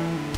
Bye.